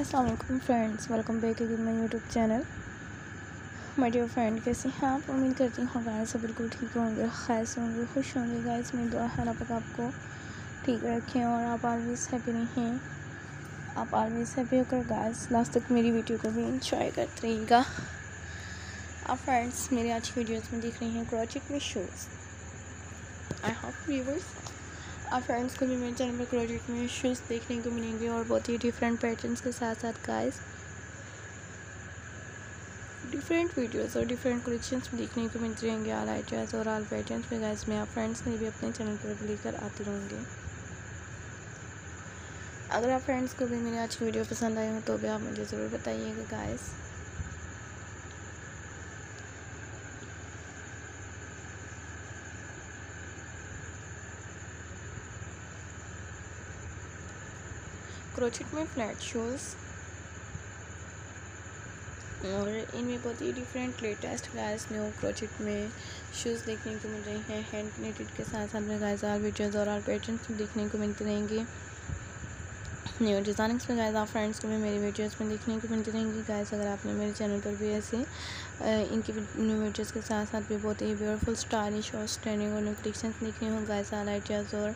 Aslam friends welcome back again my YouTube channel my dear friend कैसे हैं आप? उम्मीद करती हूँ गाइस सब बिल्कुल ठीक होंगे, खैर से होंगे, खुश होंगे। गाइस मेरी दुआ है आप आपको, ठीक रखें और आप ऑलवेज हैप्पी रहें। आप ऑलवेज हैप्पी होकर गाइस लास्ट तक मेरी वीडियो को भी इंजॉय करते रहिएगा आप फ्रेंड्स मेरी आज की वीडियोज़ में देख रही हैं क्रॉचिक में शूज़ आई होप व्यूवर्स आप फ्रेंड्स को भी मेरे चैनल पर प्रोजेक्ट में शूज़ देखने को मिलेंगे और बहुत ही डिफरेंट पैटर्न्स के साथ साथ गाइस डिफरेंट वीडियोस और डिफरेंट कलेक्शंस देखने को मिलते रहेंगे ऑल आइडियाज़ और ऑल पैटर्न्स में गाइस मैं आप फ्रेंड्स ने भी अपने चैनल पर लेकर आती रहूँगी. अगर आप फ्रेंड्स को भी मेरी आज की वीडियो पसंद आई हो तो भी आप मुझे ज़रूर बताइएगा गाइस क्रोचेट में फ्लैट शूज़ और इनमें बहुत ही different latest guys new crochet में शूज़ देखने को मिल रही हैं। हैंड नेटेड के साथ साथ में गाइस आर वीडियोस और आर पैटर्न्स देखने को मिलते रहेंगे। न्यू डिज़ाइनिंग्स में गाइस आप फ्रेंड्स को भी मेरी वीडियोस में देखने को मिलती रहेंगी। गाइस अगर आपने मेरे चैनल पर भी ऐसे इनकी न्यू वीडियोस के साथ साथ भी बहुत ही ब्यूटीफुल स्टाइलिश और स्टैंडिंग और न्यू कलेक्शन देखने हो आल आइडियाज़ और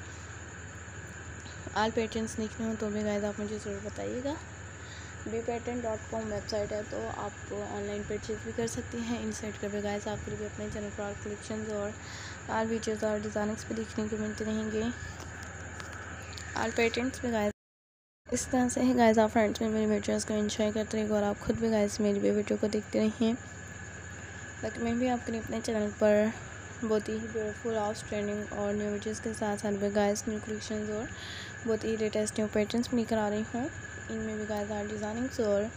आल पैटर्न्स देखने हो तो भी गाइस आप मुझे ज़रूर बताइएगा। B pattern dot com website है तो आप ऑनलाइन परचेज भी कर सकती हैं। इन साइट का भी गाइस आपके लिए अपने चैनल पर आल कलेक्शन और आल वीडियोज़ और डिज़ाइनिंग्स भी देखने को मिलते रहेंगे। आल पैटर्न्स भी गाइस इस तरह से ही। गाइस आप फ्रेंड्स में मेरी वीडियोज़ को इन्जॉय करते रहेंगे और आप खुद भी गाइस मेरी भी वीडियो को देखते रहें ताकि मैं भी आपके लिए अपने चैनल पर बहुत ही ब्यूटीफुल हाउस ट्रेंडिंग और न्यू वीडियोज़ के साथ साथ भी गाइस न्यू कलेक्शंस और बहुत ही लेटेस्ट न्यू पैटर्न्स भी लेकर आ रही हूँ। इनमें भी गाइस आर डिज़ाइनिंग्स और